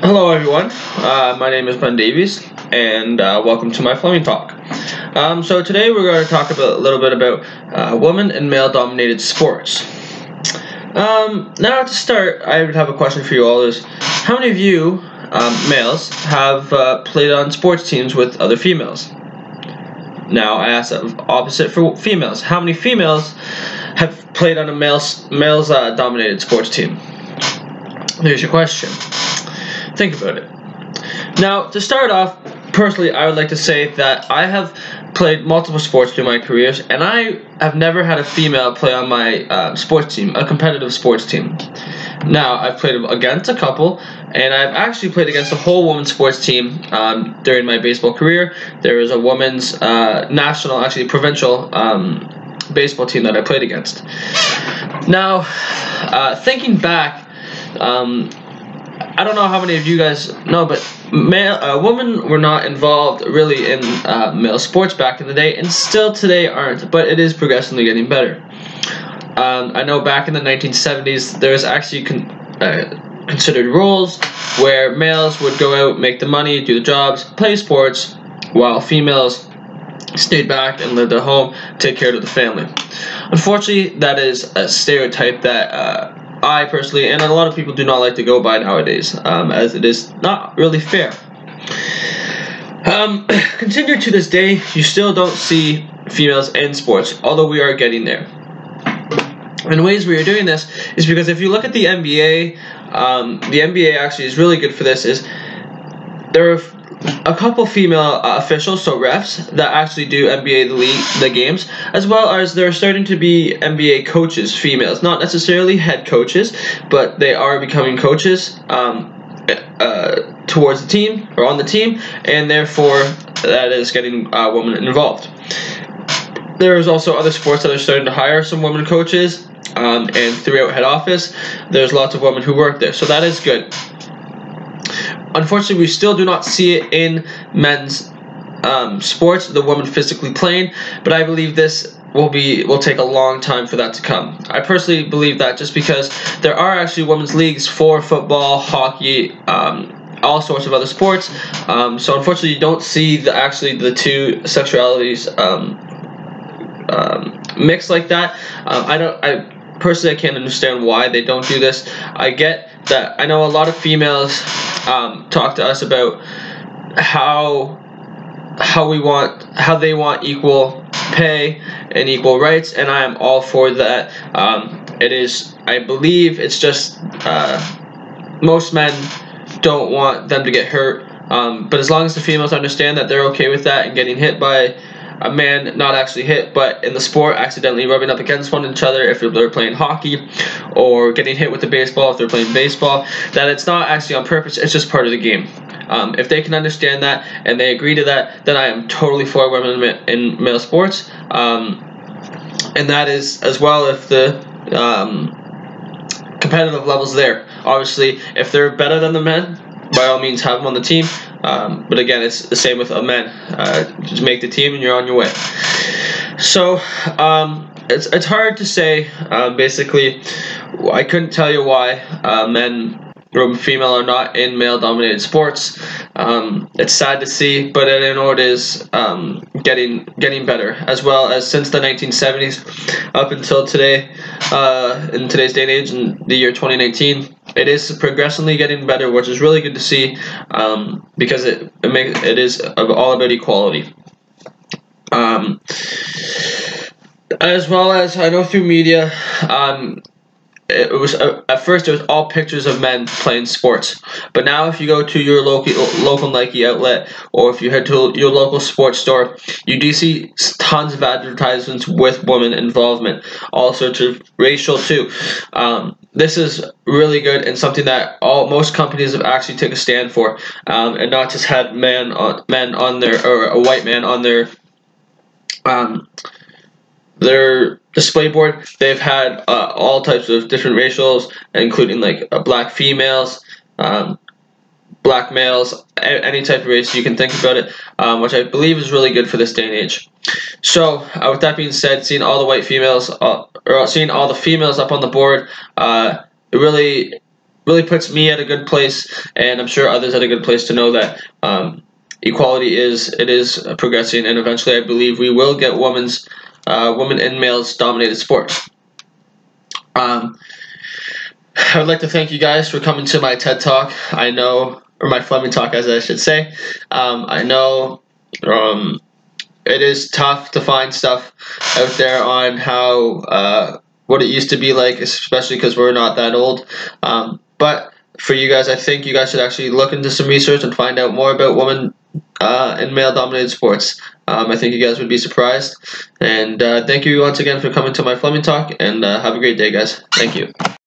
Hello, everyone. Uh, my name is Ben Davies, and uh, welcome to my Fleming Talk. Um, so today we're going to talk about, a little bit about uh, women and male-dominated sports. Um, now to start, I would have a question for you all: Is how many of you um, males have uh, played on sports teams with other females? Now I ask the opposite for females: How many females have played on a males males uh, dominated sports team? Here's your question. Think about it. Now, to start off, personally, I would like to say that I have played multiple sports through my careers, and I have never had a female play on my uh, sports team, a competitive sports team. Now, I've played against a couple, and I've actually played against a whole women's sports team um, during my baseball career. There was a women's uh, national, actually provincial um, baseball team that I played against. Now, uh, thinking back, um, I don't know how many of you guys know, but male, uh, women were not involved really in uh, male sports back in the day, and still today aren't. But it is progressively getting better. Um, I know back in the 1970s there was actually con- uh, considered rules where males would go out, make the money, do the jobs, play sports, while females stayed back and lived at home, take care of the family. Unfortunately, that is a stereotype that uh, I personally, and a lot of people do not like to go by nowadays, um, as it is not really fair. Um, continue to this day, you still don't see females in sports, although we are getting there. And ways we are doing this is because if you look at the NBA, um, the NBA actually is really good for this. Is there are a couple female uh, officials, so refs, that actually do NBA the league the games, as well as there are starting to be NBA coaches, females, not necessarily head coaches, but they are becoming coaches um, uh, towards the team or on the team, and therefore that is getting uh, women involved. There is also other sports that are starting to hire some women coaches, um, and throughout head office, there's lots of women who work there, so that is good. Unfortunately, we still do not see it in men's um, sports, the women physically playing, but I believe this will be will take a long time for that to come. I personally believe that just because there are actually women's leagues for football, hockey, um, all sorts of other sports. Um, so unfortunately, you don't see the actually the two sexualities um, um, mixed like that. Um, I don't. I personally I can't understand why they don't do this. I get that. I know a lot of females um, talk to us about how how we want how they want equal pay and equal rights, and I am all for that. Um, it is, I believe, it's just uh, most men don't want them to get hurt. Um, but as long as the females understand that they're okay with that and getting hit by a man not actually hit, but in the sport accidentally rubbing up against one another if they're playing hockey, or getting hit with the baseball if they're playing baseball, that it's not actually on purpose, it's just part of the game. Um, if they can understand that and they agree to that, then I am totally for women in, male sports. Um, and that is as well if the um, competitive levels there. Obviously, if they're better than the men, by all means have them on the team. Um, but again, it's the same with men. Uh, just make the team and you're on your way. So um, it's it's hard to say. Uh, basically, I couldn't tell you why uh, men or female are not in male-dominated sports. Um, it's sad to see, but I know it is um, getting getting better. As well as since the 1970s up until today, uh, in today's day and age, in the year 2019 it is progressively getting better, which is really good to see um, because it it, makes, it is all about equality. Um, as well as I know through media, um, it was uh, at first it was all pictures of men playing sports. But now if you go to your local local nike outlet or if you head to your local sports store you do see tons of advertisements with women involvement all sorts of racial too. Um, this is really good and something that all most companies have actually took a stand for um, and not just had men on men on their or a white man on their um, their display board. They've had uh, all types of different racials, including like uh, black females, um, black males, any type of race you can think about it, um, which I believe is really good for this day and age. So, uh, with that being said, seeing all the white females, uh, or seeing all the females up on the board, uh, it really really puts me at a good place, and I'm sure others at a good place to know that um, equality is it is progressing, and eventually I believe we will get women's uh, women and males dominated sports. Um, I would like to thank you guys for coming to my TED Talk. I know, or my Fleming Talk, as I should say. Um, I know um, it is tough to find stuff out there on how uh, what it used to be like, especially because we're not that old. Um, but for you guys, I think you guys should actually look into some research and find out more about women uh, in male-dominated sports. Um, I think you guys would be surprised. And uh, thank you once again for coming to my Fleming Talk, and uh, have a great day, guys. Thank you.